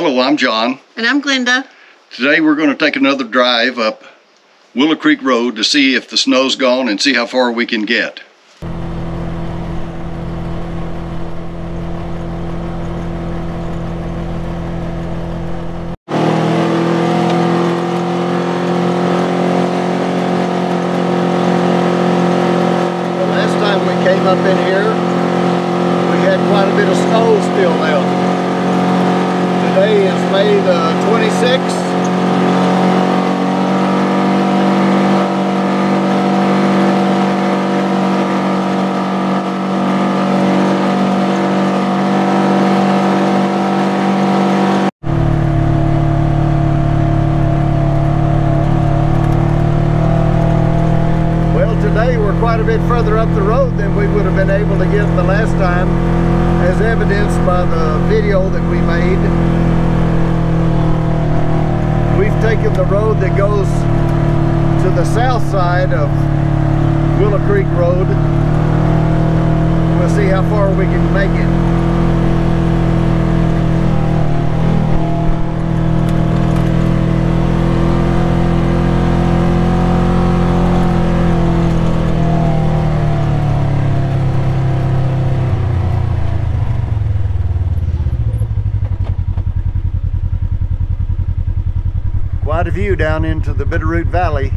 Hello, I'm John. And I'm Glenda. Today we're going to take another drive up Willow Creek Road to see if the snow's gone and see how far we can get. The last time we came up in here, we had quite a bit of snow still left. Today is May the 26th. Well, today we're quite a bit further up the road than we would have been able to get the last time, as evidenced by the video that we made. We've taken the road that goes to the south side of Willow Creek Road. We'll see how far we can make it. Quite a view down into the Bitterroot Valley.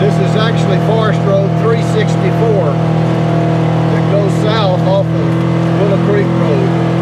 This is actually Forest Road 364 that goes south off of Willow Creek Road.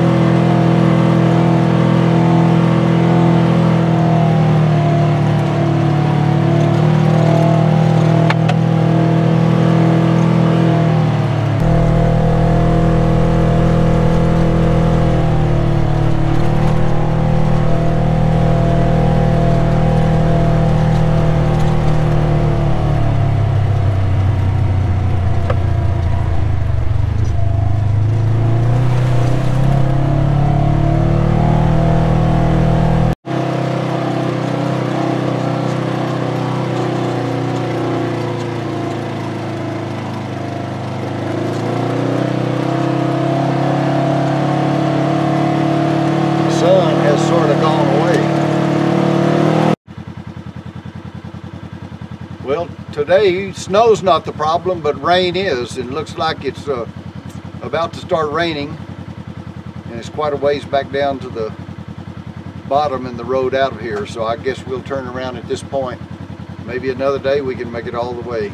The sun has sort of gone away. Well, today snow's not the problem, but rain is. It looks like it's uh, about to start raining, and it's quite a ways back down to the bottom in the road out of here. So I guess we'll turn around at this point. Maybe another day we can make it all the way.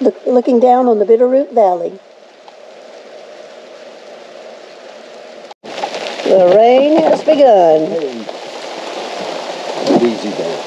Look, looking down on the Bitterroot Valley. The rain has begun. Easy there.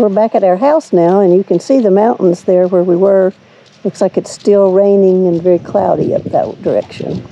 We're back at our house now, and you can see the mountains there where we were. Looks like it's still raining and very cloudy up that direction.